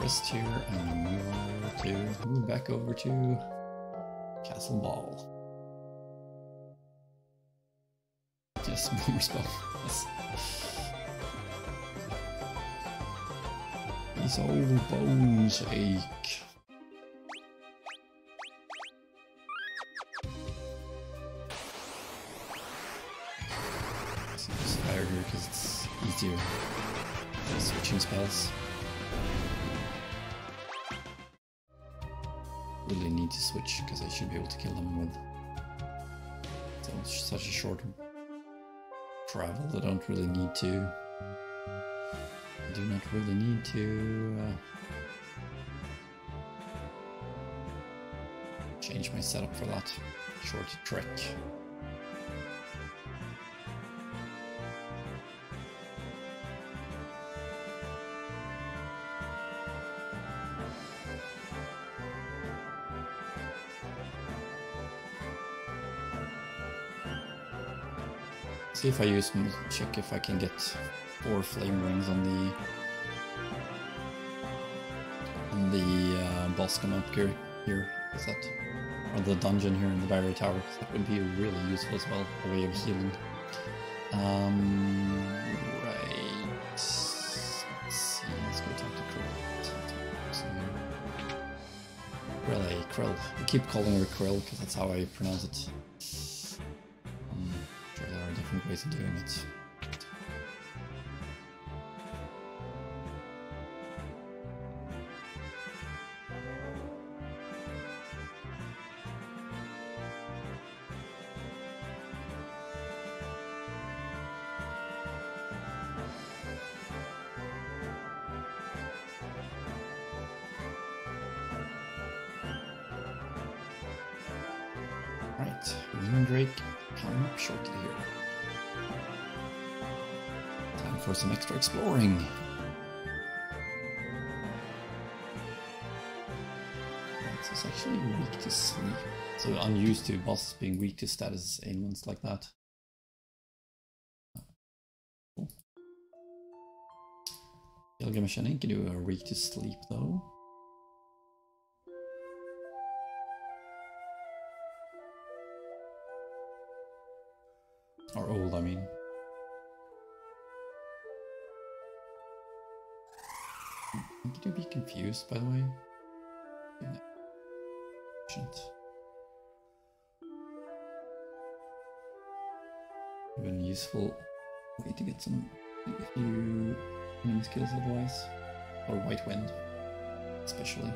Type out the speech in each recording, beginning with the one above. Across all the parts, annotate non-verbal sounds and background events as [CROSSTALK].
Just rest here and move over to move back over to Castle Bal. Yes, [LAUGHS] boomer spell. Yes. His old bones ache. To kill them with it's such a short travel. I don't really need to. I do not really need to uh, change my setup for that short trek. I use check if I can get four flame rings on the on the uh, boss come up here. Here is that or the dungeon here in the barrier tower. That would be really useful as well, a way of healing. Um, right. Let's see. Let's go talk to Krill. Krill, Krill. I keep calling her Krill because that's how I pronounce it. Of doing it. So unused to bosses being weak to status ailments like that. Gilgamesh and Enkidu are weak to sleep though. Or old, I mean. Could you be confused, by the way? Even useful way to get some few enemy skills otherwise. Or White Wind, especially.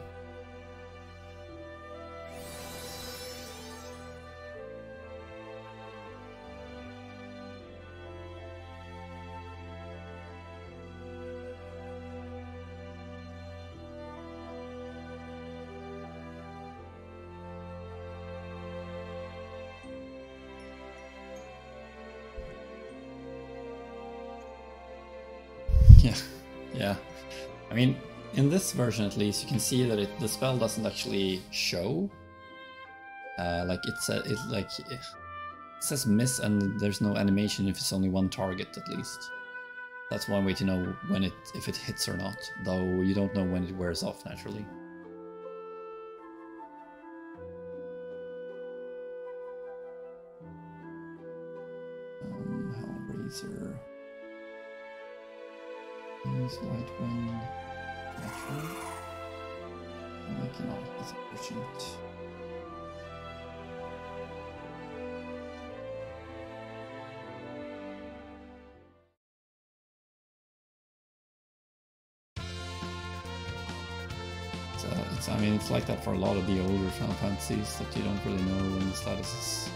[LAUGHS] Yeah, yeah. I mean, in this version at least, you can see that it, the spell doesn't actually show. Uh, like it's a, it like it says miss, and there's no animation if it's only one target at least. That's one way to know when it if it hits or not, though you don't know when it wears off naturally. Use White Wind. Natural. And I it's, I mean, it's like that for a lot of the older Final Fantasies that you don't really know when the status is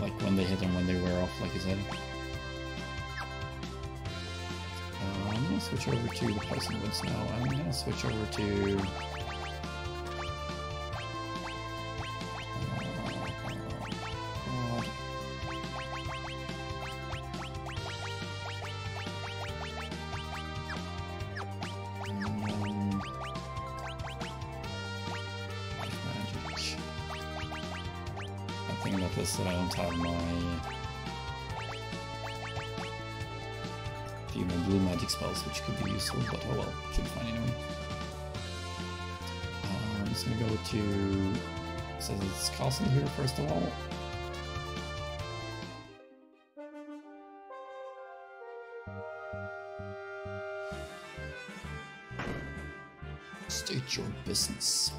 like when they hit and when they wear off, like you said. Switch over to the Poison Woods now. I'm gonna switch over to. State your business.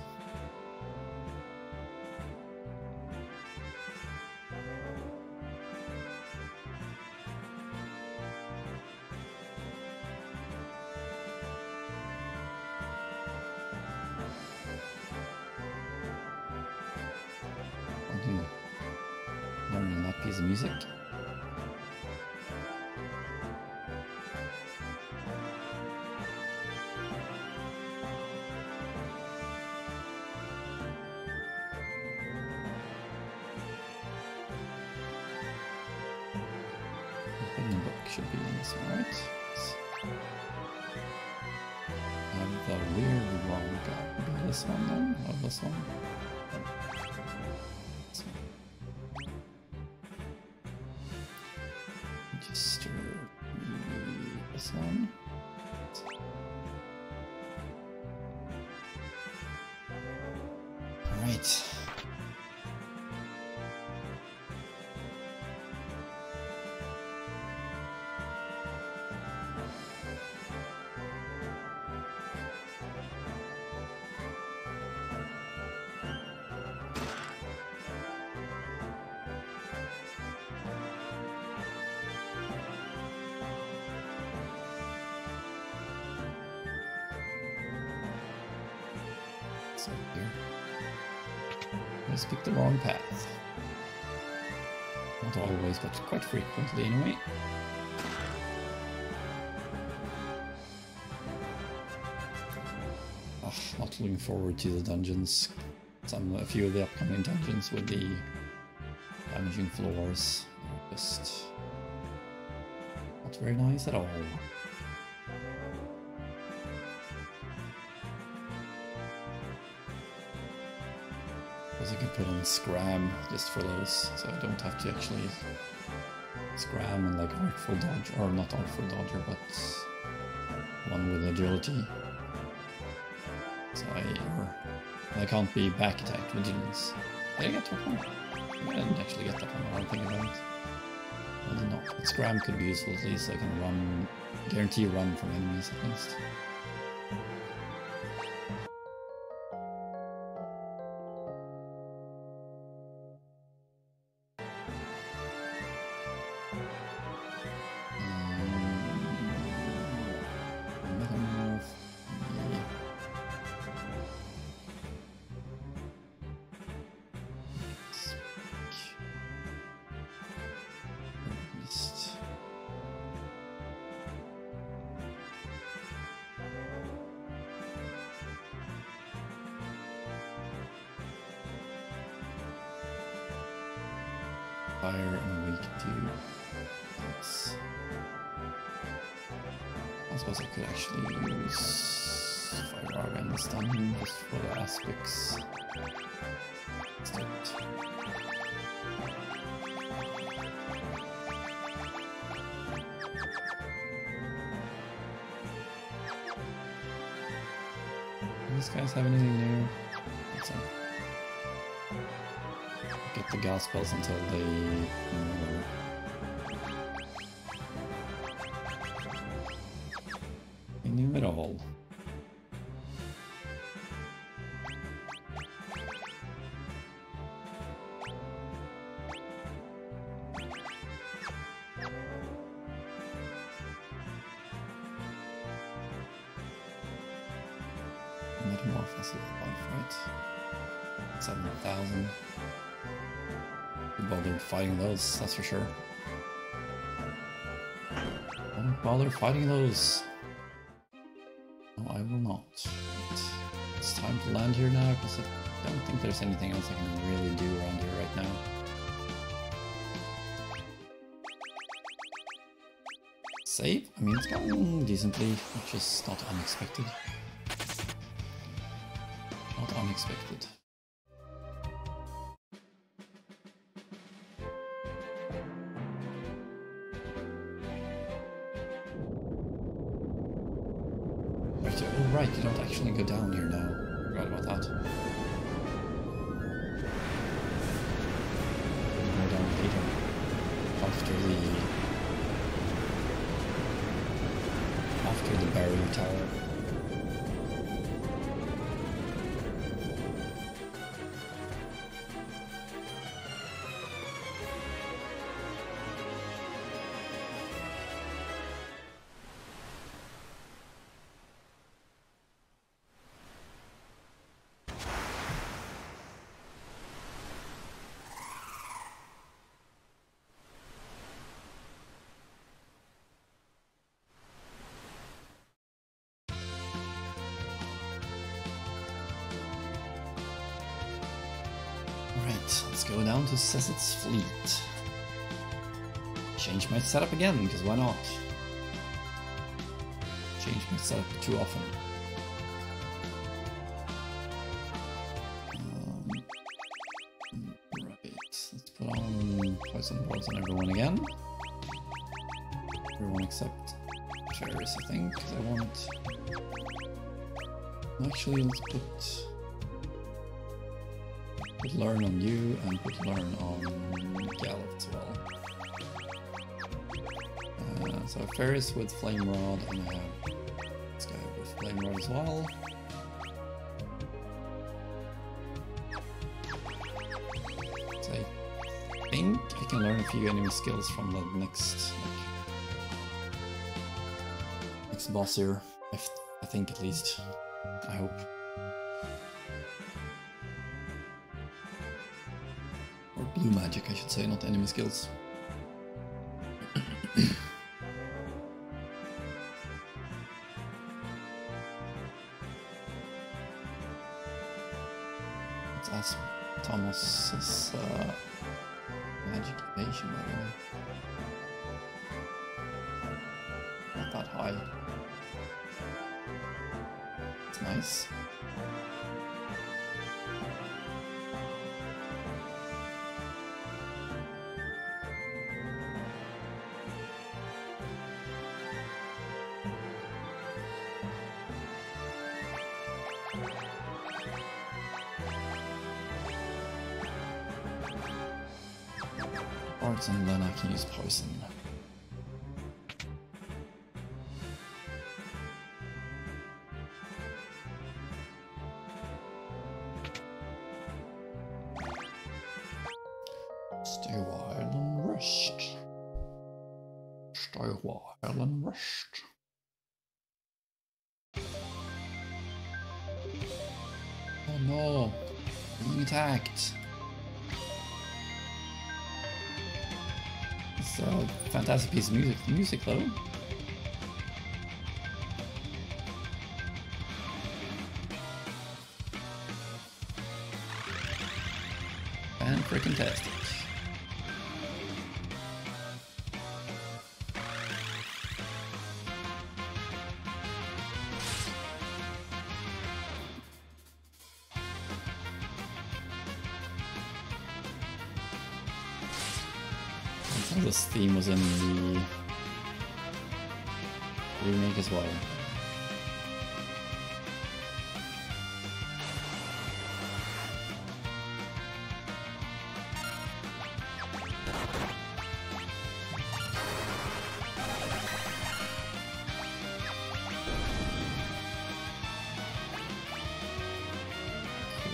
Frequently anyway. Ah, not looking forward to the dungeons. Some a few of the upcoming dungeons with the damaging floors. Just not very nice at all. Because I could put on Scram just for those, so I don't have to actually Scram and like Artful Dodge, or not Artful Dodger, but one with agility. So I, or I can't be back attacked vigilance. Did I get that one? I didn't actually get that one, I don't think I did. I did not. But Scram could be useful at least, I can run, guarantee run from enemies at least. These guys have anything new? Get the gas spells until they. Uh, that's for sure. Don't bother fighting those. No, I will not. It's time to land here now, because I don't think there's anything else I can really do around here right now. Save? I mean, it's going decently, which is not unexpected. Not unexpected. Let's go down to Xezat's fleet. Change my setup again, because why not? Change my setup too often. Um, right, let's put on poison balls on everyone again. Everyone except Faris, I think, because I want... Actually, let's put put learn on you and put learn on Gallet as well. Uh, so Faris with Flame Rod and I have this guy with Flame Rod as well. So I think I can learn a few enemy skills from the next like, next boss here. I, I think at least. I hope. Blue magic, I should say, not enemy skills. Arts and then I can use poison. A fantastic piece of music, music though. And freaking tastic. Was in the remake as well.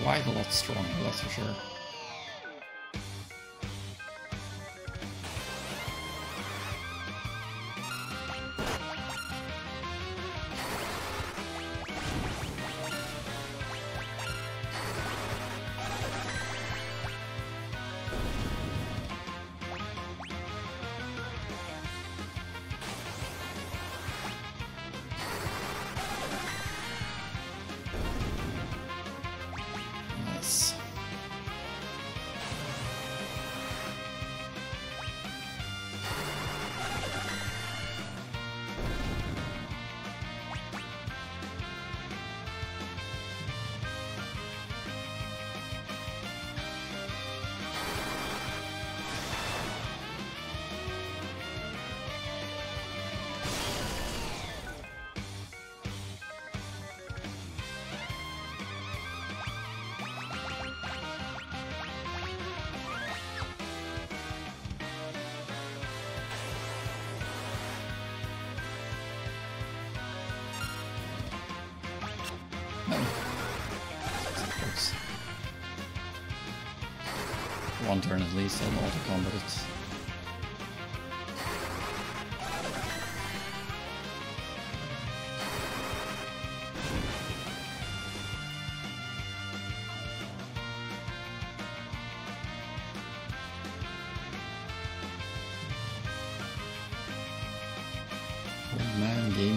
Quite a lot stronger, that's for sure. One turn at least, I'll auto combat it.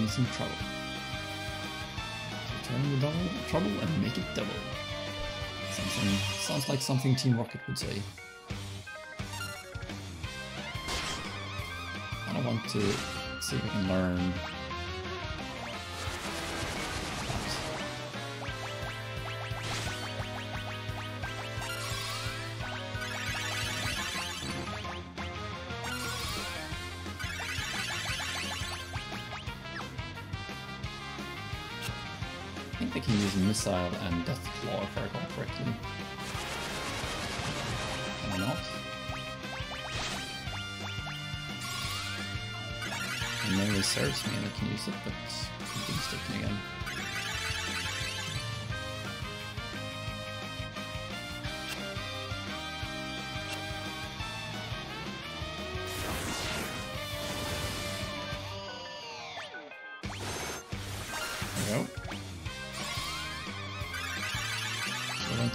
some trouble. Return the double, trouble and make it double. Something sounds like something Team Rocket would say. I don't want to see if we can learn I think they can use Missile and Deathclaw, if I recall correctly. Me and I can use it, but something's taken again.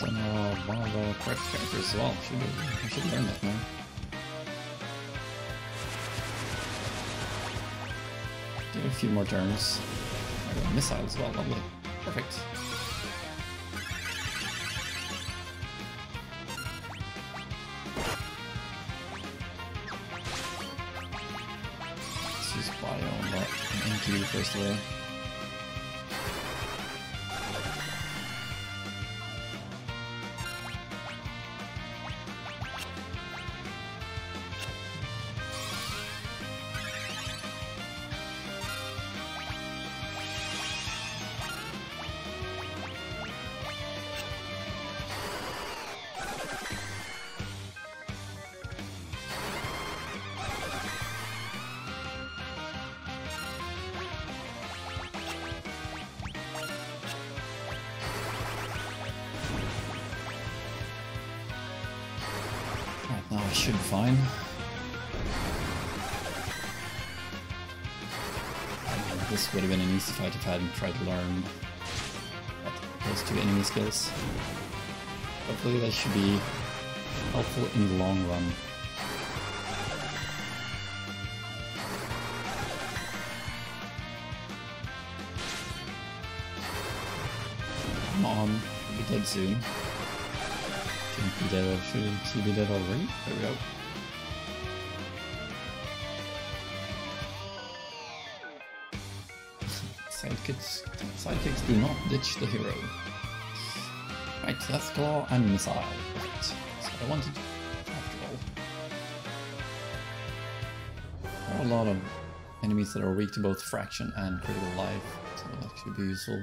Uh, as well. Should I should learn that more. Few more turns. A missile as well, lovely. Perfect. Let's use Bio that NQ first of all. Should be fine. This would have been an easy fight if I hadn't tried to learn those two enemy skills. Hopefully that should be helpful in the long run. Come on, we'll be dead soon. Shouldn't be dead, shouldn't he be dead already? There we go. sidekicks, sidekicks do not ditch the hero. Right, Deathclaw and Missile. Perfect. That's what I wanted, after all. There are a lot of enemies that are weak to both Fraction and Critical Life, so that should be useful.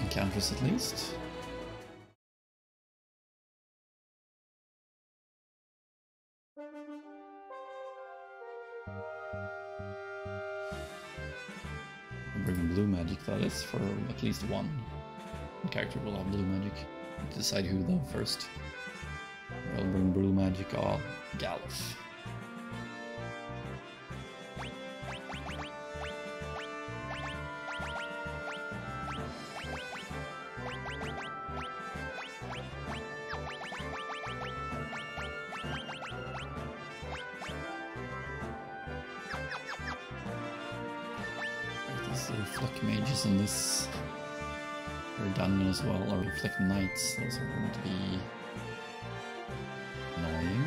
Encounters at least. Bring blue magic, that is, for at least one character will have blue magic. Decide who though first. I'll bring blue magic on Mages in this redundant as well, or reflect knights, those are going to be annoying.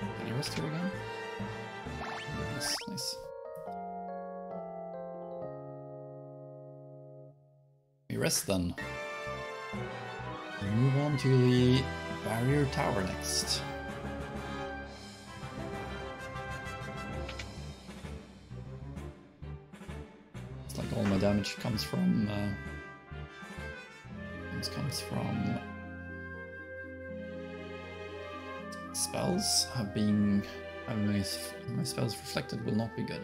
Can I rest here again? Yes, nice. We rest then. We move on to the barrier tower next. Damage comes from uh, comes from spells. Have been having my spells reflected will not be good.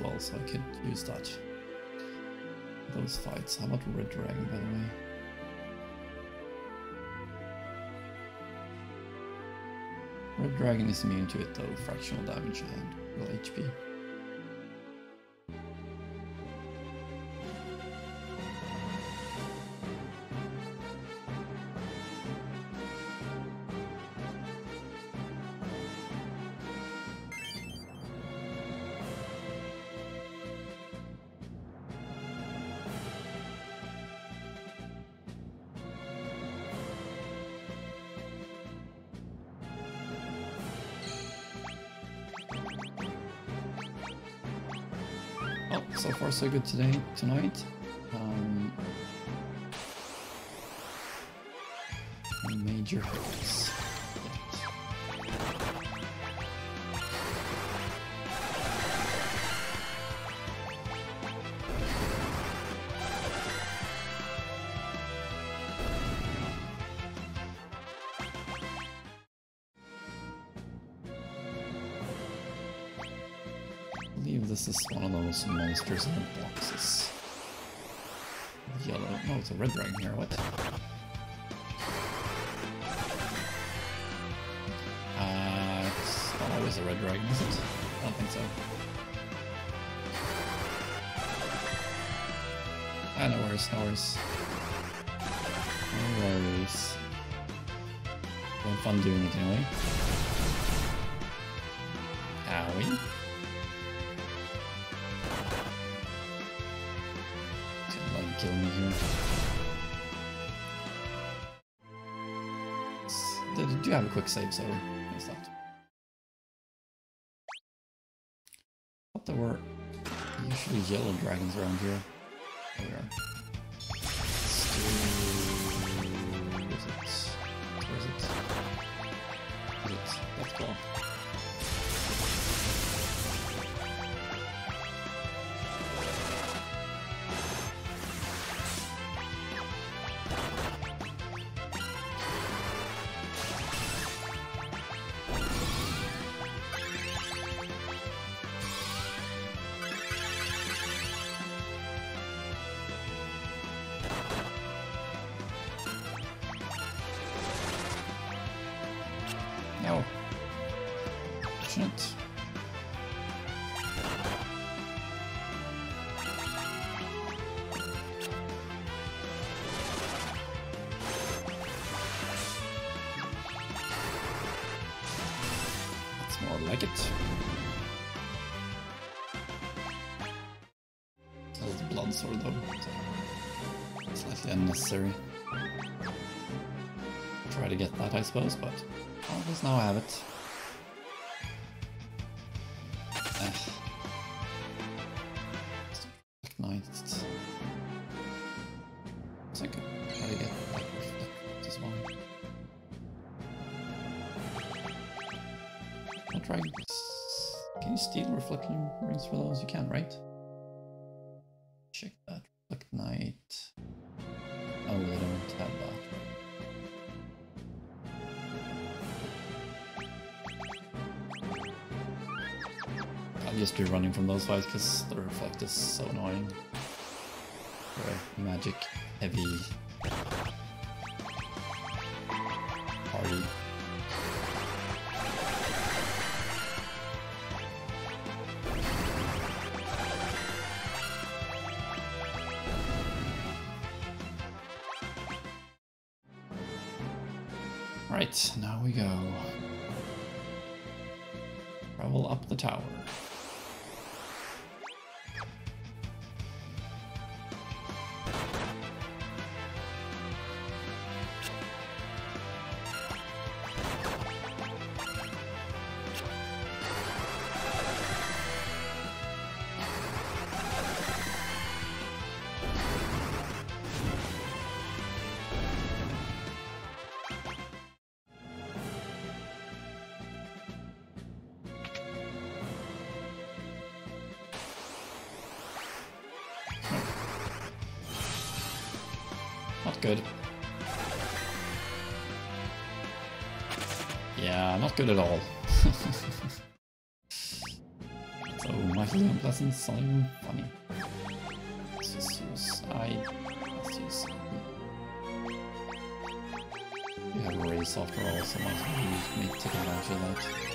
Well, so I can use that. Those fights. How about red dragon, by the way? Red dragon is immune to it though, fractional damage and real HP. So far so good today tonight. Um, major hits. Monsters the boxes. Yellow. No, it's a red dragon here. What? Uh, it's not always a red dragon, is it? I don't think so. Ah, no worries, no worries. No worries. Having fun doing it anyway. Quick save, so there's that. thought there were usually yellow dragons around here. Like it. That was blood sword though, slightly unnecessary. Try to get that I suppose, but I'll just now have it. Those fights because the reflect is so annoying. A magic heavy good. Yeah, not good at all. [LAUGHS] so, mightily unpleasant, something funny. Let's I. Let's use. We have a race after all, so might as well take advantage of that.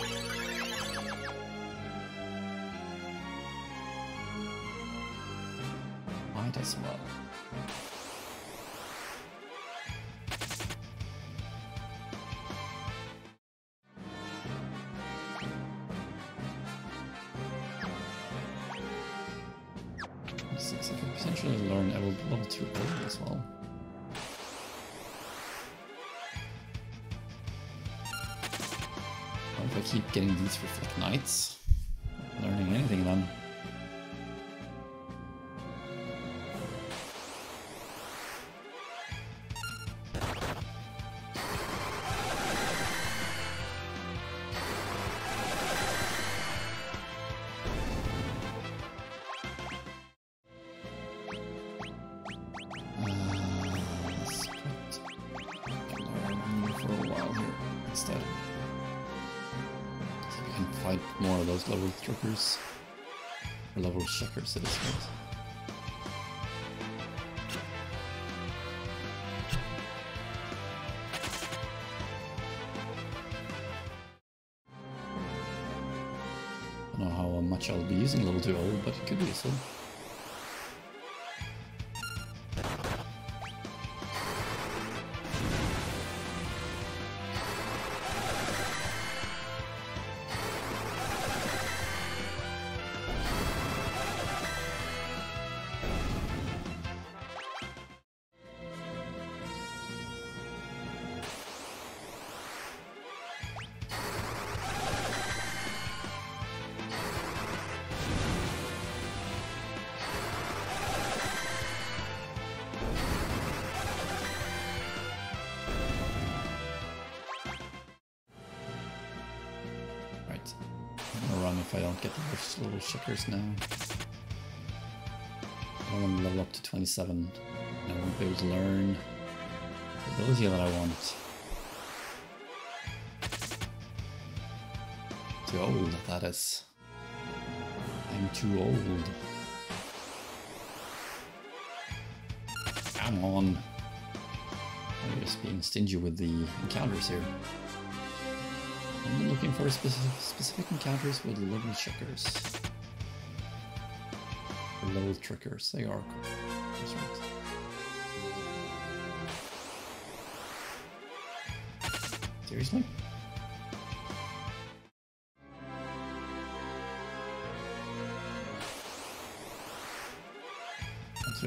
Fight more of those level trickers. Or level checkers at this point. I don't know how much I'll be using level 2 old, but it could be useful. Shippers now. I want to level up to 27. I won't be able to learn the ability that I want. Too old, that is. I'm too old. Come on. I'm just being stingy with the encounters here. I'm looking for specific, specific encounters with level checkers. Level trickers, they are. That's. Seriously?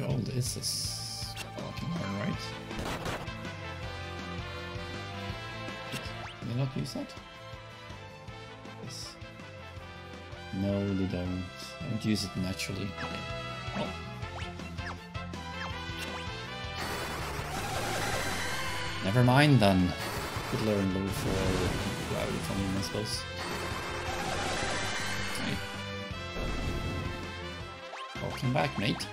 Old is this? Oh, I can learn, right? Can they not use that? No, they don't. I don't use it naturally. Well. Never mind then. Could learn level 4 gravity from them, I suppose. Okay. Welcome back, mate.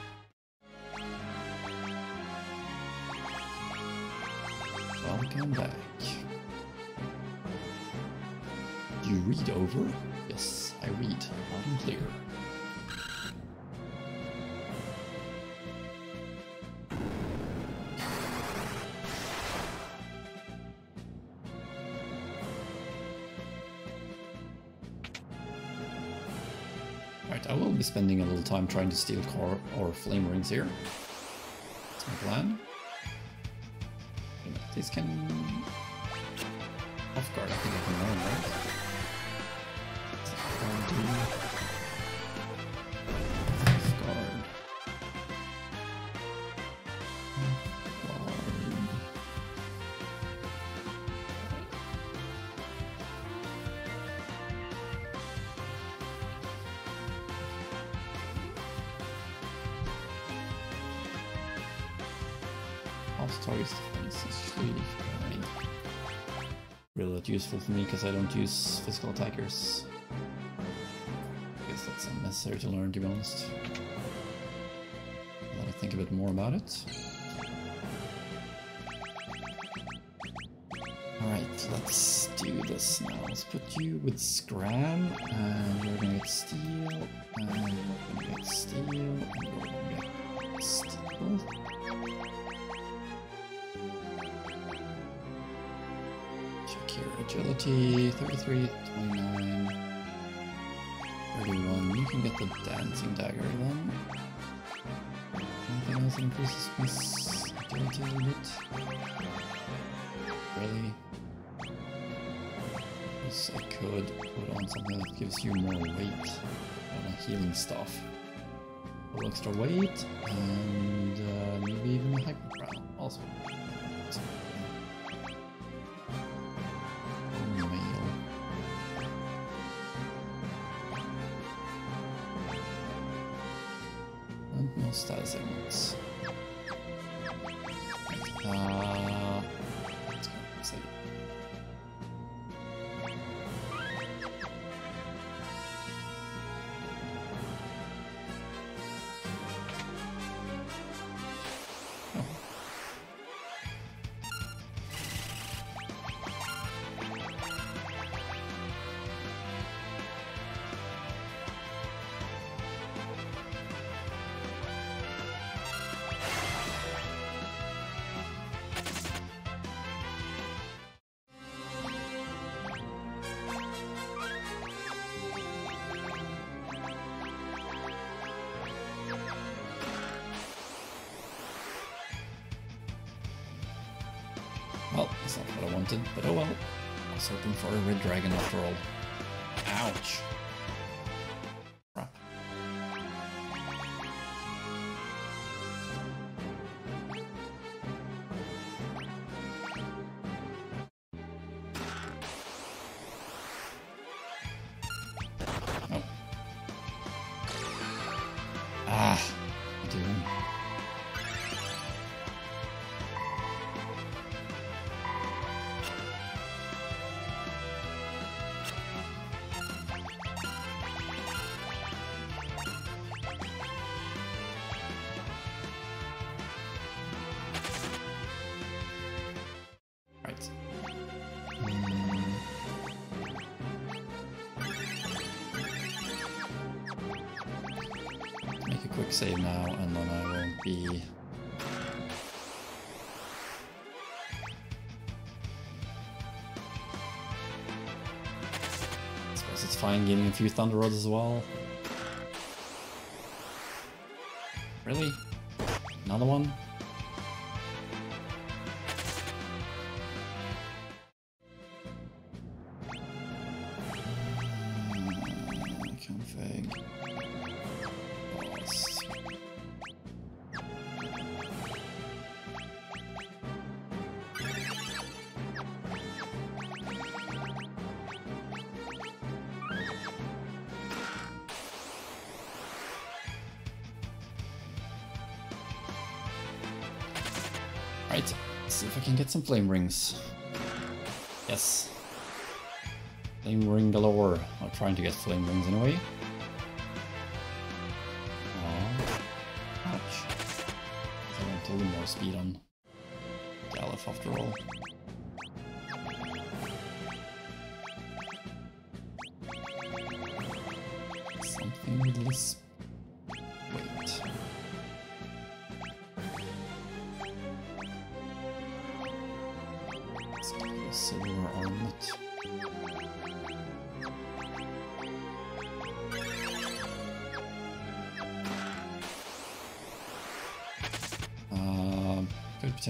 Spending a little time trying to steal core or flame rings here. That's my plan. These can... Off guard, I think I can learn, right? really not useful for me because I don't use physical attackers. I guess that's unnecessary to learn, to be honest. Let me think a bit more about it. Alright, let's do this now. Let's put you with Scram, and you're gonna get Steal, and we're gonna get Steal, and we're gonna get Steal. Agility, 33, 29, 31. You can get the Dancing Dagger then. Anything else that increases my agility a bit? Really? I could put on something that gives you more weight on a healing stuff. A little extra weight, and uh, maybe even a hyper also. Well, that's not what I wanted, but oh well. I was hoping for a red dragon after all. Ouch. Few Thunder Rods as well. Right, let's see if I can get some flame rings. Yes. Flame ring galore. I'm trying to get flame rings anyway. Aww. Oh, ouch. I want a little more speed on Galuf after all. Something with this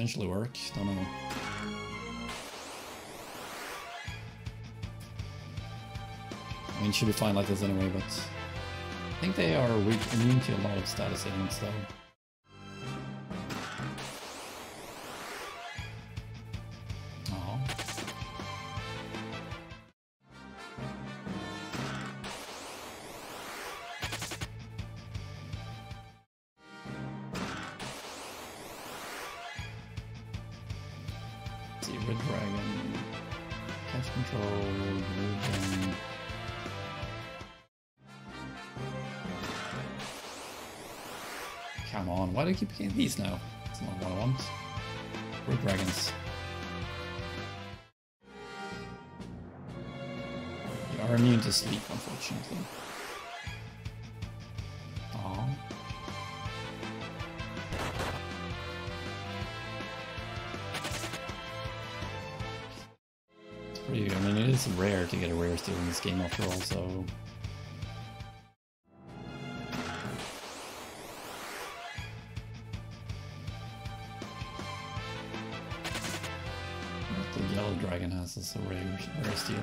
potentially work. Don't know. I mean, should be fine like this anyway, but I think they are weak, immune to a lot of status ailments though. keep getting these now. It's not what I want. We're dragons. You are immune to sleep, unfortunately. Aww. Pretty good. I mean, it is rare to get a rare steal in this game after all, so dragon has is a rare, rare steal.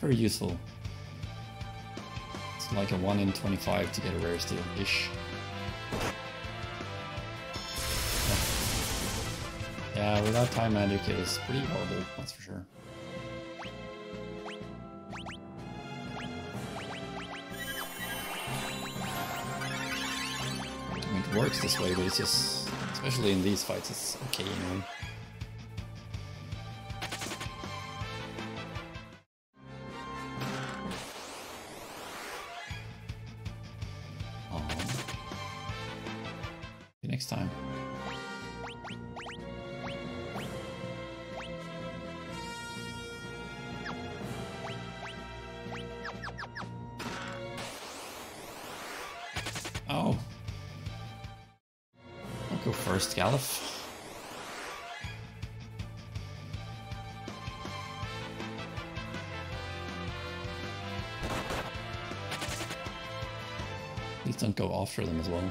very useful. It's like a 1 in 25 to get a rare steal-ish. Yeah, without time magic it is pretty horrible, that's for sure. Works this way, but it's just, especially in these fights, it's okay anyway. After them as well.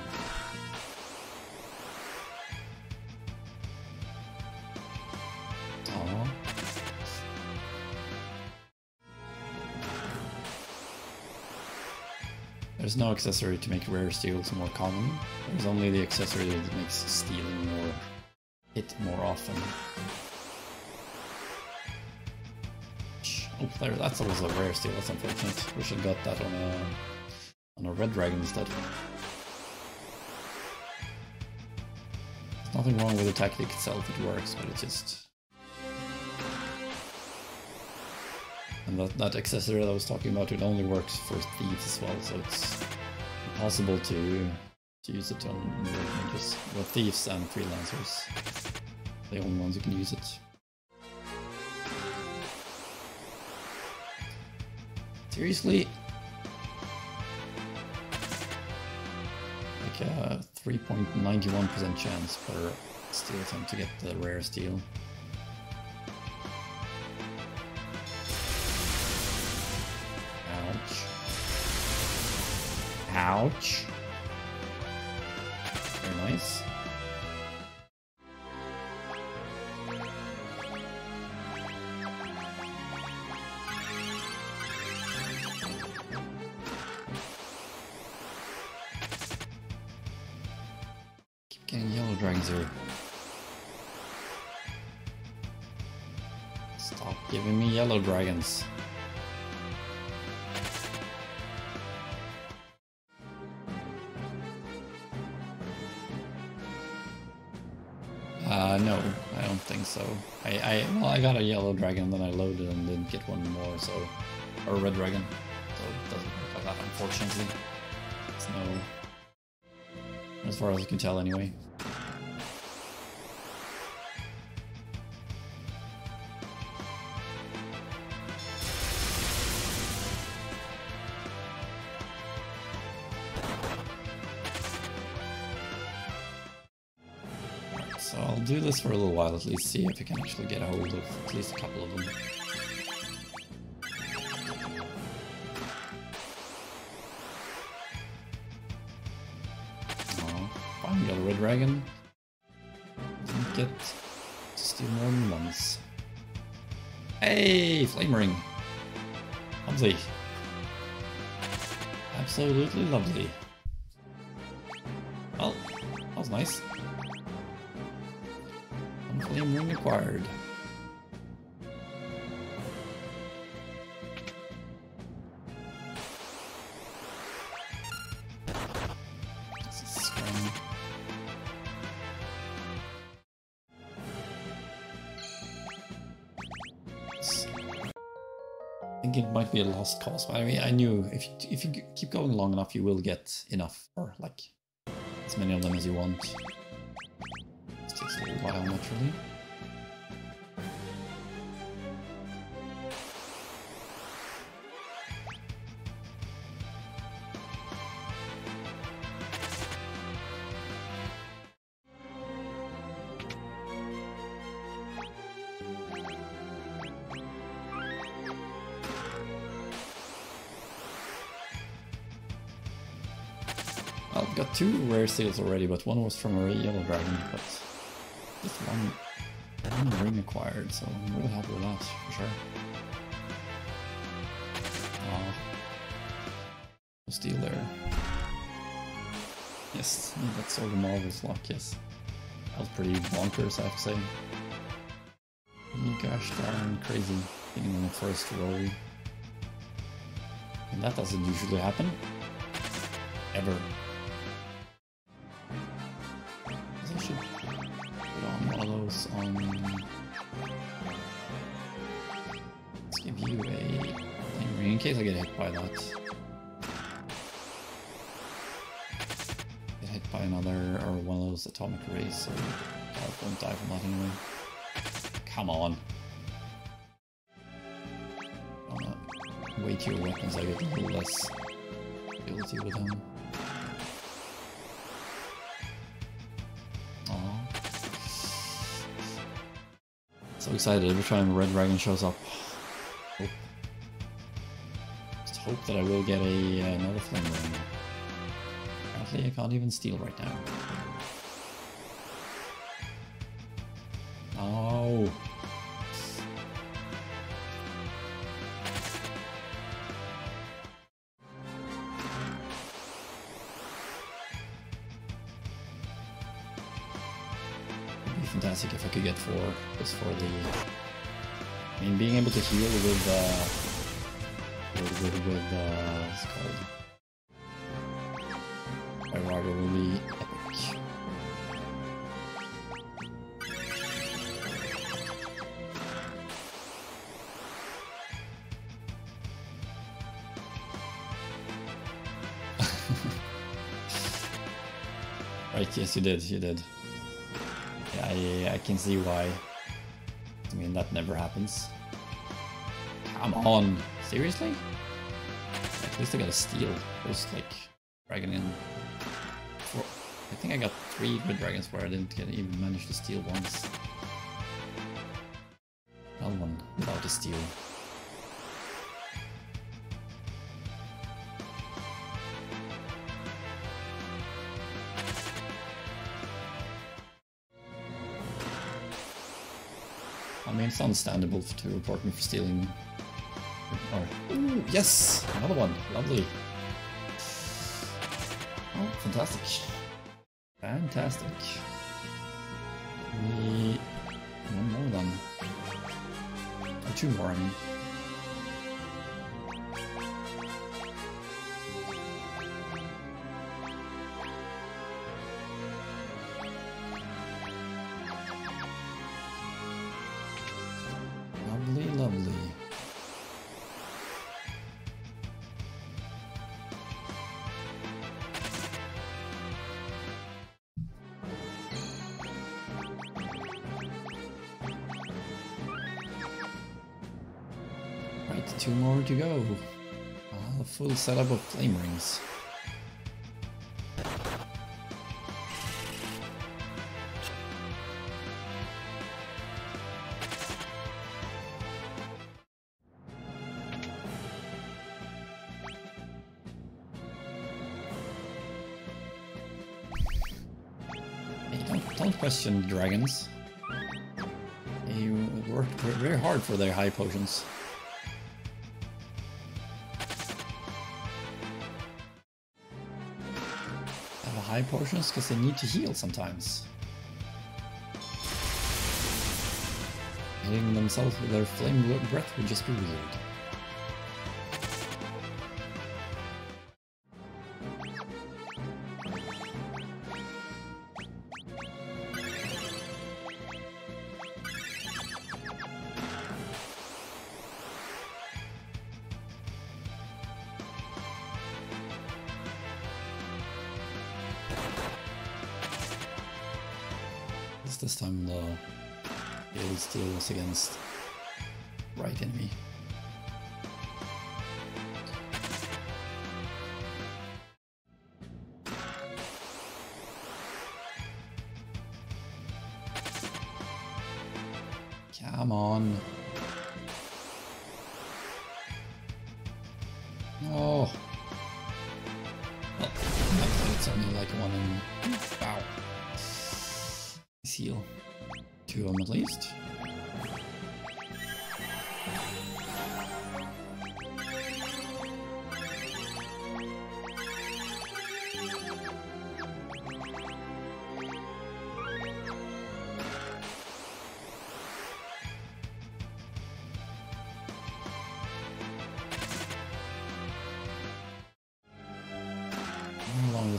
There's no accessory to make rare steals more common. There's only the accessory that makes stealing more hit more often. Oh, there, that's always a rare steal, that's unfortunate. We should got that on a on a red dragon instead. Nothing wrong with the tactic itself, it works, but it just And that, that accessory that I was talking about, it only works for thieves as well, so it's impossible to, to use it on just well, thieves and freelancers. The only ones who can use it. Seriously? Like a 3.91% chance per steal to get the rare steal. Ouch. Very I, I well, I got a yellow dragon, then I loaded and didn't get one more, so or a red dragon. So it doesn't work like that, unfortunately. It's no, as far as I can tell, anyway. This for a little while at least, see if I can actually get a hold of at least a couple of them. Oh, finally got a red dragon. Didn't get to steal more than once. Hey, flame ring! Lovely. Absolutely lovely. Might be a lost cause, I mean, I knew if you, if you keep going long enough, you will get enough, or like as many of them as you want. Takes a little while, naturally. Two rare seals already, but one was from a yellow dragon, but just one, one ring acquired, so I'm really happy with that, for sure. No steal there. Yes, that's all the marvelous luck, yes. That was pretty bonkers, I have to say. Gosh darn crazy, getting on the first row. And that doesn't usually happen. Ever. Case I get hit by another, or one of those atomic rays, so I won't die from that anyway. Come on. too weapons, I get a little less ability with them. So excited every time Red Dragon shows up. Hope that I will get a uh, another flame ring. Apparently I can't even steal right now. Oh. fantastic if I could get four, just for the... I mean, being able to heal with, uh... With, with, with uh... what's it called? Iraga will be epic. right, yes you did, you did. I, I can see why. I mean, that never happens. Come on! Seriously? At least I got a steal. First, like, dragon in... Four. I think I got three red dragons where I didn't get, even manage to steal once. Another one without a steal. I mean, it's understandable to report me for stealing. Or, ooh, yes! Another one. Lovely. Oh, fantastic. Fantastic. We... One more then. Or two more, I mean. Full setup of flame rings. don't, don't question dragons. They work very hard for their high potions. Potions because they need to heal sometimes. Hitting themselves with their flame breath would just be weird.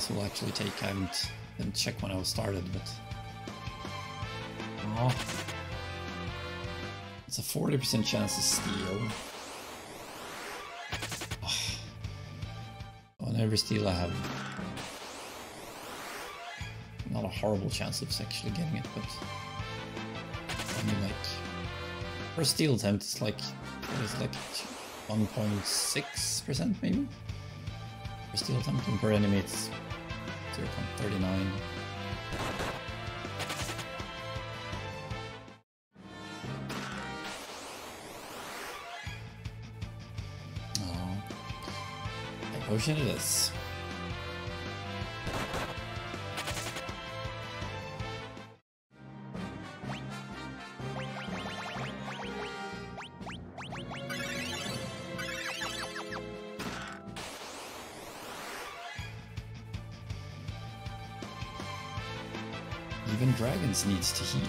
This will actually take, I haven't, didn't check when I was started, but... Oh. It's a 40% chance to steal. Oh. [SIGHS] On every steal I have... Not a horrible chance of actually getting it, but... I mean, like... For a steal attempt, it's like... What is it, like... 1.6% maybe? For steal attempt, and per enemy it's 0.39. Oh. A potion it is. To heal.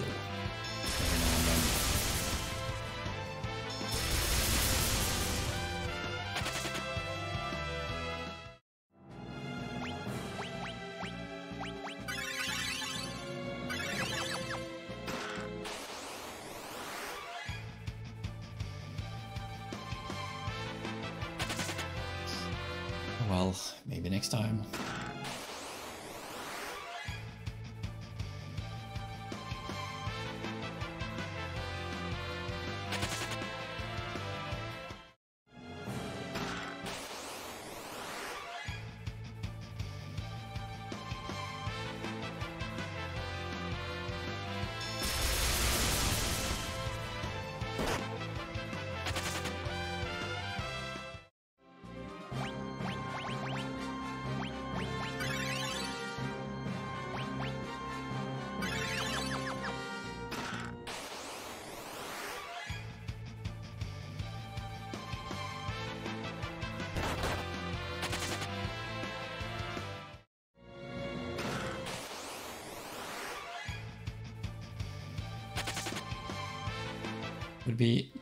Be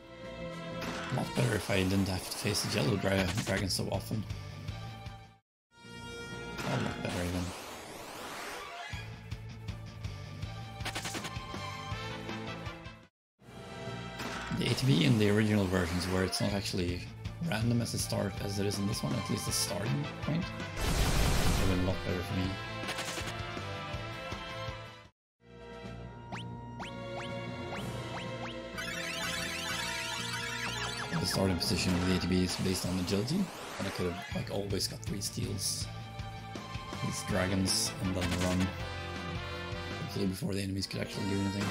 a lot better if I didn't have to face the yellow dra dragon so often. A lot better even. The ATB in the original versions where it's not actually random as a start as it is in this one, at least the starting point, would have been a lot better for me. Starting position of the ATB is based on agility, and I could have like always got three steals. These dragons and then run. Hopefully before the enemies could actually do anything.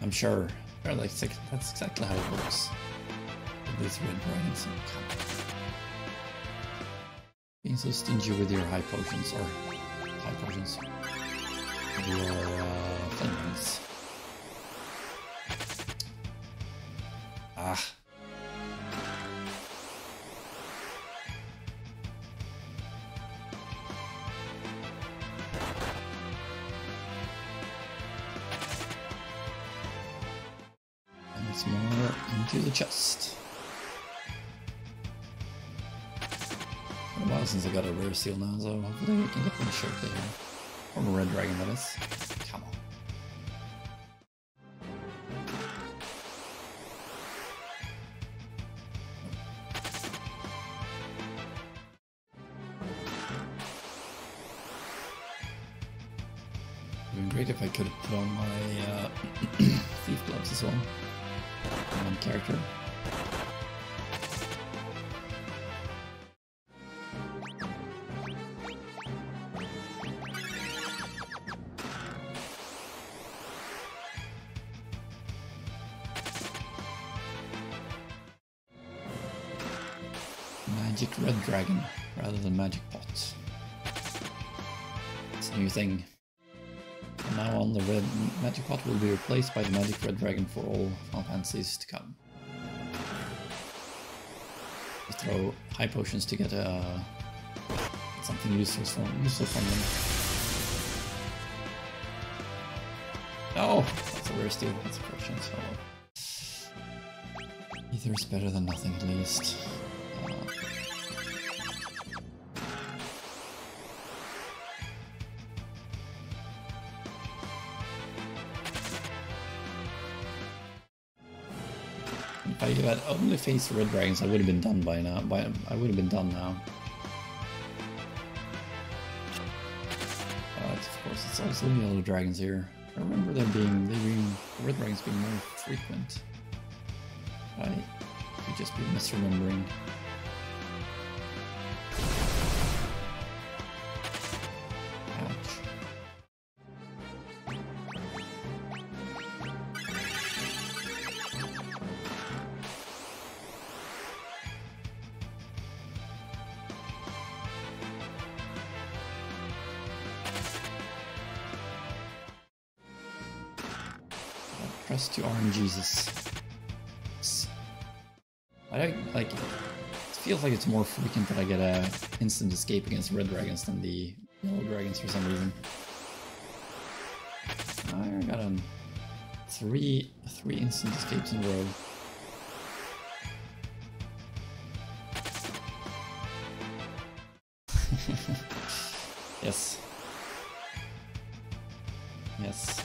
[LAUGHS] I'm sure. It's like- that's exactly how it works. With These red dragons. Being so stingy with your high potions, or high potions. Your uh, flame seal now, so hopefully we can get them shortly here. From a red dragon, that is. Dragon rather than Magic pots. It's a new thing. From now on, the red Magic Pot will be replaced by the Magic Red Dragon for all Final Fantasies to come. You throw high potions to get uh, something useful from, useful from them. Oh, that's a rare steal. That's a. So either is better than nothing at least. I had only faced red dragons, I would have been done by now. By I would have been done now. But of course, it's also yellow dragons here. I remember them being, they being red dragons being more frequent. I could just be misremembering. Like it's more frequent that I get a instant escape against red dragons than the yellow dragons for some reason. I got um three three instant escapes in a row. [LAUGHS] yes. Yes.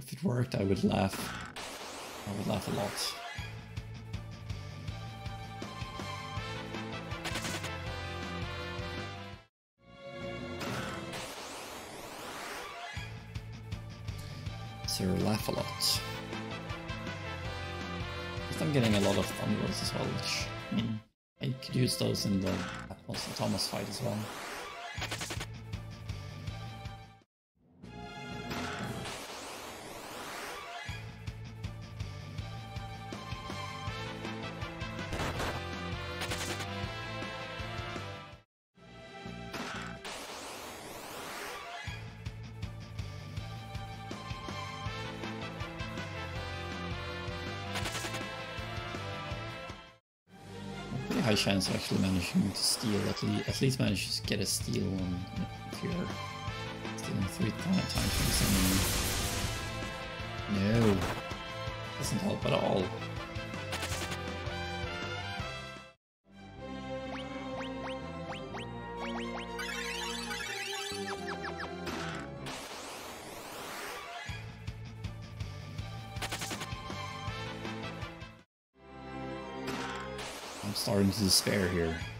If it worked, I would laugh. I would laugh a lot. As well, which I mean I could use those in the Atmos Thomas fight as well. Chance of actually managing to steal at least at least manage to get a steal on if you're stealing three ti- times from same. No. Doesn't help at all. To despair here.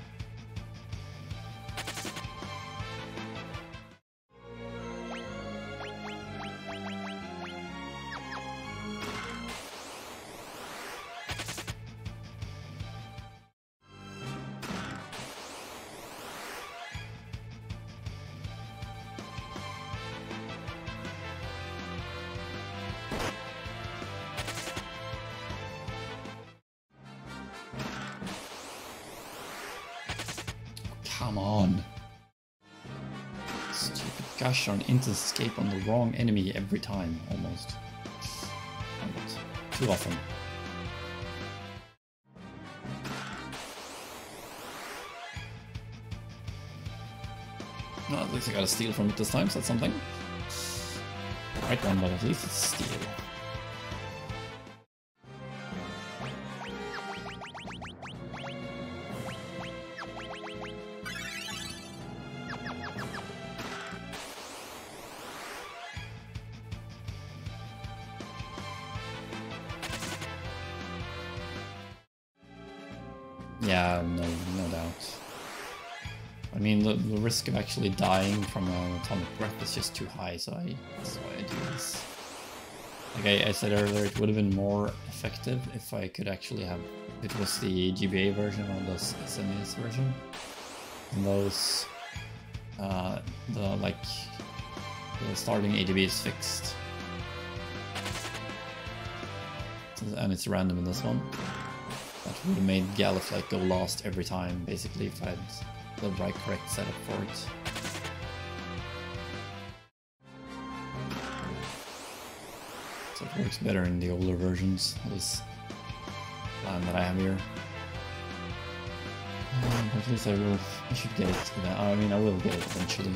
Stupid gosh darn instant escape on the wrong enemy every time, almost. Almost. Too often. No, at least I got a steal from it this time, so that's something. Right one, but at least it's steal. Risk of actually dying from an atomic breath is just too high, so I, that's why I do this. Like I, I said earlier, it would have been more effective if I could actually have, it was the GBA version or the SNES version. And those, uh, the like, the starting ATB is fixed. And it's random in this one. That would have made Galliflight go lost every time, basically, if I had the right correct setup for it. So it works better in the older versions, this plan that I have here. Um, at least I will, I should get it, I mean I will get it eventually.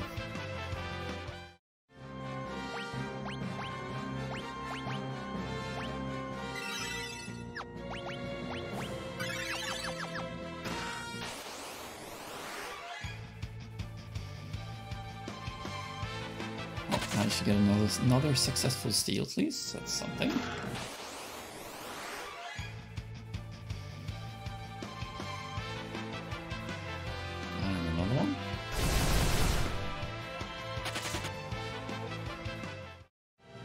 Another successful steal, please. That's something.